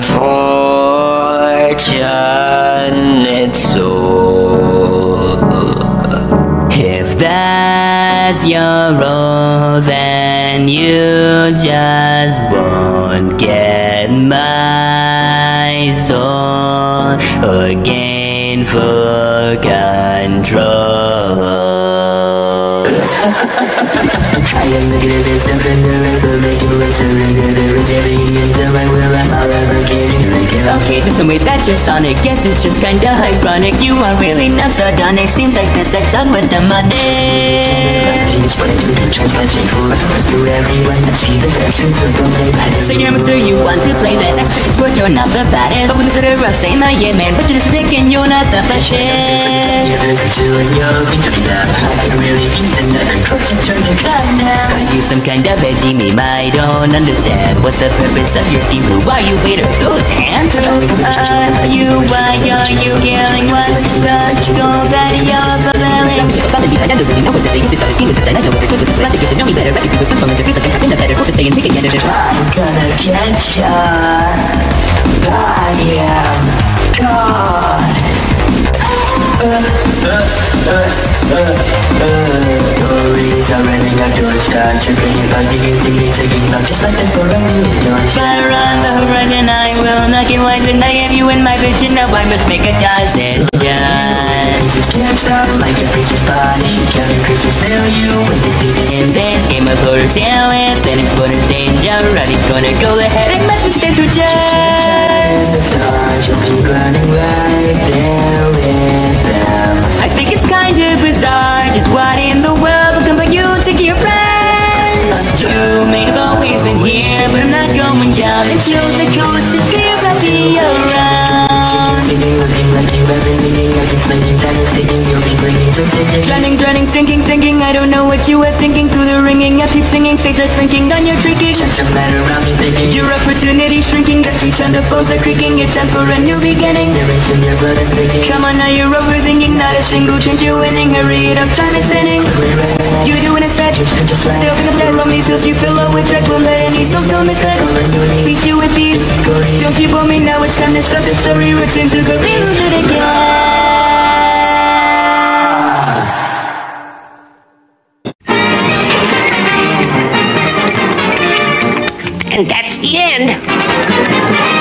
unfortunate soul. If that's your role, then you just won't get my soul again for control. I am negative, it's nothing Okay, just the way that you're sonic Guess it's just kinda ironic. You are really not sardonic Seems like the sex on was demonic. So you're a monster, you want to play that extra sport, you're not the baddest But when the of say my yeah man But you're just thinking you're not the freshest. Are you some kind of veggie meme? I don't understand What's the purpose of your scheme? Who are you? Waiter, those hands Who are you? Why are you killing what's the goal that you're fulfilling? I don't really know what to say This other scheme is inside I know what they're good with Lots of kids to know me better Right people with phones Your face like I'm in the better Closest stay and take it I'm gonna get ya I am God Stories are running out to a start Tripping about the using me taking long Just like the Ferrari Fire on the horizon I will not get wise And I have you in my vision Now I must make a decision Pieces can't stop like a priest's body Counting creatures fail you they do In this game of horror sail with Then it's bonus danger Ronnie's gonna go ahead I must stand to judge The stars You'll keep running right the around Drowning, drowning, sinking, sinking I don't know what you were thinking. Through the ringing, I keep singing. Stage lights blinking on your drinking. Such a man me thinking Your opportunity shrinking. The streets on the phones are creaking. It's time for a new beginning. Come on now, you're overthinking. Not a single change you're winning. Hurry it up, time is spinning. You're doing it set They'll pick up that roam These hills you fill up with dread. Won't let any souls go misled you to stop the story Return to go reload it again And that's the end.